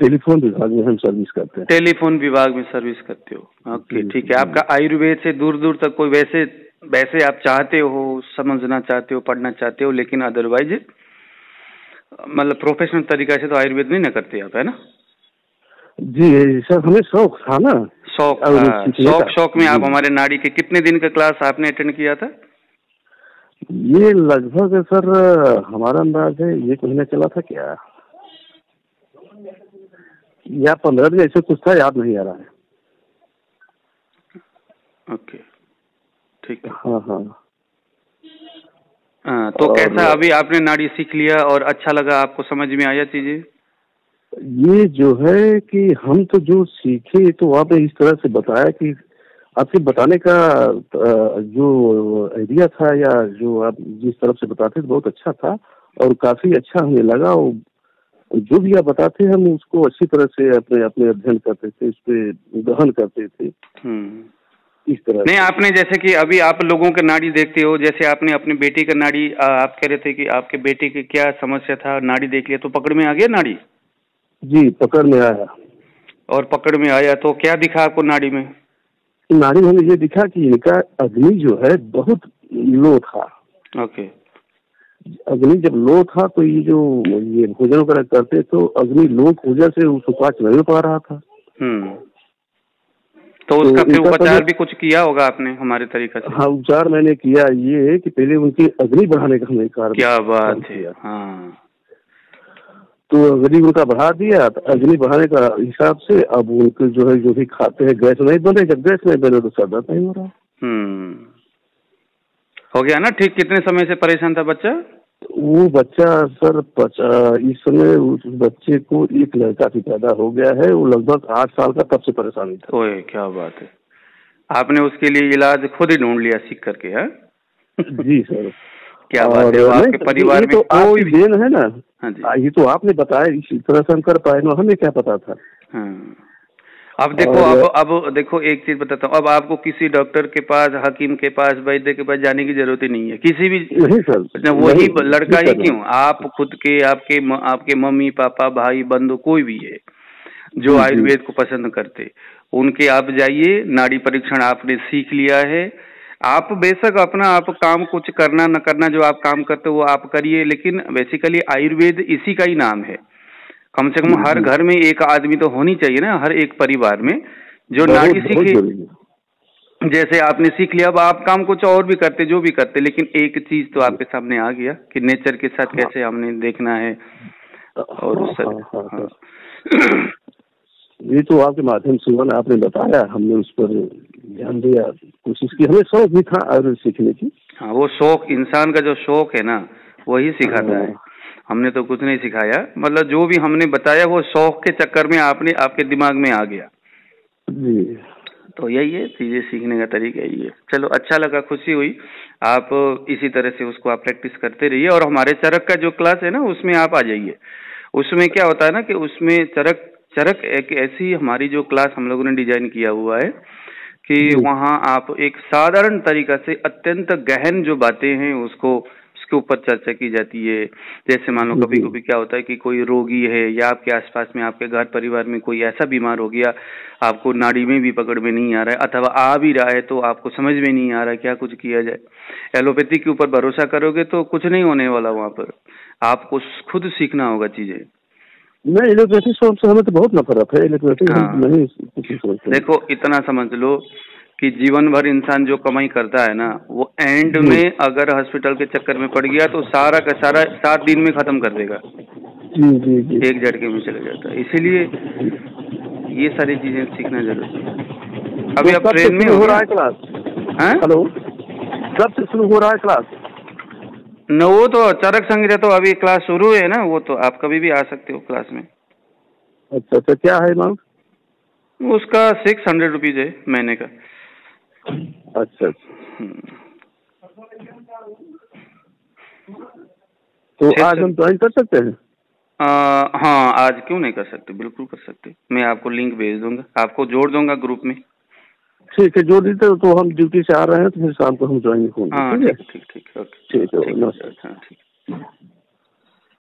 Telephone विभाग में हम सर्विस करते हैं। टेलीफोन विभाग में सर्विस करते हो। ओके ठीक है। आपका आयुर्वेद से दूर दूर तक कोई वैसे वैसे आप चाहते हो समझना चाहते हो पढ़ना चाहते हो लेकिन अदरवाइज़ मतलब प्रोफेशनल तरीका से तो आयुर्वेद नहीं ना करते आप है ना? जी सर हमें शौक था ना। शौक हाँ, शौक शौक में आप हमारे नाड़ी के कितने दिन का क्लास आपने अटेंड किया था? ये लगभग सर हमारा अंदाज है एक महीना चला था क्या? या पंद्रह दिन ऐसे कुछ था याद नहीं आ रहा है। ओके। ठीक है। हाँ हाँ। हाँ, तो और- कैसा अभी आपने नाड़ी सीख लिया और अच्छा लगा आपको समझ में आया चीज़ें? ये जो है कि हम तो जो सीखे तो आपने इस तरह से बताया कि आपके बताने का जो आइडिया था या जो आप जिस तरफ़ से बताते थे बहुत अच्छा था और काफ़ी अच्छा हमें लगा। और जो भी आप बताते हम उसको अच्छी तरह से अपने अपने अध्ययन करते थे उस पर गहन करते थे। हम्म। इस तरह नहीं आपने जैसे कि अभी आप लोगों के नाड़ी देखते हो जैसे आपने अपनी बेटी का नाड़ी आप कह रहे थे कि आपके बेटे की क्या समस्या था नाड़ी देख लिया तो पकड़ में आ गया नाड़ी? जी पकड़ में आया। और पकड़ में आया तो क्या दिखा आपको नाड़ी में? नाड़ी में ये दिखा कि इनका अग्नि जो है बहुत लो था। ओके। अग्नि जब लो था तो ये जो ये भोजन वगैरह करते तो अग्नि लो वजह से उसको पाच नहीं पा रहा था। हम्म। तो तो उसका फिर इनका उपचार भी कुछ किया होगा आपने हमारे तरीका से? हाँ उपचार मैंने किया ये है कि पहले उनकी अग्नि बढ़ाने का हमने कार्य क्या बात है। हाँ। तो अग्नि उनका बढ़ा दिया तो अग्नि बढ़ाने का हिसाब से अब उनके जो है जो भी खाते हैं गैस नहीं बने जब गैस नहीं बने तो सर दर्द नहीं हो रहा। हम्म। हो गया ना ठीक कितने समय से परेशान था बच्चा? वो बच्चा सर इस समय उस बच्चे को एक लड़का भी पैदा हो गया है वो लगभग आठ साल का तब से परेशानी था। ओए क्या बात है। आपने उसके लिए इलाज खुद ही ढूंढ लिया सीख करके है? जी सर। क्या बात है आपके परिवार में तो कोई देन है ना? हाँ जी। ये तो आपने बताया इसी तरह से हम कर पाए ना हमें क्या पता था? हाँ। अब देखो अब अब देखो एक चीज़ बताता हूँ। अब आपको किसी डॉक्टर के पास हकीम के पास वैद्य के पास जाने की ज़रूरत ही नहीं है। किसी भी नहीं सर वही लड़का ही क्यों? आप खुद के आपके म- आपके मम्मी पापा भाई बंधु कोई भी है जी। आयुर्वेद को पसंद करते उनके आप जाइए नाड़ी परीक्षण आपने सीख लिया है। आप बेशक अपना आप काम कुछ करना न करना जो आप काम करते हो वो आप करिए लेकिन बेसिकली आयुर्वेद इसी का ही नाम है। कम से कम हर घर में एक आदमी तो होनी चाहिए ना हर एक परिवार में जो बहुत सीखे। जैसे आपने सीख लिया अब आप काम कुछ और भी करते जो भी करते लेकिन एक चीज़ तो आपके सामने आ गया कि नेचर के साथ कैसे हमने देखना है। और उस हाँ, हाँ, हाँ, हाँ। ये तो आपके माध्यम से आपने बताया हमने उस पर ध्यान दिया कोशिश की। हमें शौक भी था सीखने की। हाँ वो शौक इंसान का जो शौक है ना वही सिखाता है। हाँ। हमने तो कुछ नहीं सिखाया। मतलब जो भी हमने बताया वो शौक के चक्कर में आपने आपके दिमाग में आ गया। जी। तो यही है चीज़ें सीखने का तरीका यही है। चलो अच्छा लगा खुशी हुई। आप इसी तरह से उसको आप प्रैक्टिस करते रहिए और हमारे चरक का जो क्लास है ना उसमें आप आ जाइए। उसमें क्या होता है ना कि उसमें चरक चरक एक ऐसी हमारी जो क्लास हम लोगों ने डिज़ाइन किया हुआ है कि वहाँ आप एक साधारण तरीका से अत्यंत गहन जो बातें हैं उसको उसके ऊपर चर्चा की जाती है। जैसे मान लो कभी कभी क्या होता है कि कोई रोगी है या आपके आसपास में आपके घर परिवार में कोई ऐसा बीमार हो गया आपको नाड़ी में भी पकड़ में नहीं आ रहा है अथवा आ भी रहा है तो आपको समझ में नहीं आ रहा है क्या कुछ किया जाए। एलोपैथी के ऊपर भरोसा करोगे तो कुछ नहीं होने वाला वहाँ पर। आपको खुद सीखना होगा चीज़ें। नहीं एलोपैथी से हमें तो बहुत नफरत है। एलोपैथी हाँ। नहीं देखो इतना समझ लो कि जीवन भर इंसान जो कमाई करता है ना वो एंड में अगर हॉस्पिटल के चक्कर में पड़ गया तो सारा का सारा सात दिन में खत्म कर देगा। जी जी जी। एक झटके में चले जाता है। इसीलिए ये सारी चीज़ें सीखना ज़रूरी है। अभी तो आप ट्रेन में शुरू हो हो? रहा है क्लास हेलो कब से शुरू हो रहा है क्लास न वो तो चरक संगीत तो अभी क्लास शुरू है ना वो तो आप कभी भी आ सकते हो क्लास में। अच्छा अच्छा क्या है मैम उसका सिक्स हंड्रेड रुपीज़ है महीने का। अच्छा अच्छा। हम्म। तो आज हम ज्वाइन कर सकते हैं? आ, हाँ आज क्यों नहीं कर सकते? बिल्कुल कर सकते। मैं आपको लिंक भेज दूँगा। आपको जोड़ दूँगा ग्रुप में। ठीक है जोड़ दीजिए तो हम ड्यूटी से आ रहे हैं तो फिर शाम को हम ज्वाइन होंगे हाँ ठीक है? ठीक ठीक ठीक ओके ठीक है नमस्कार। हाँ ठीक।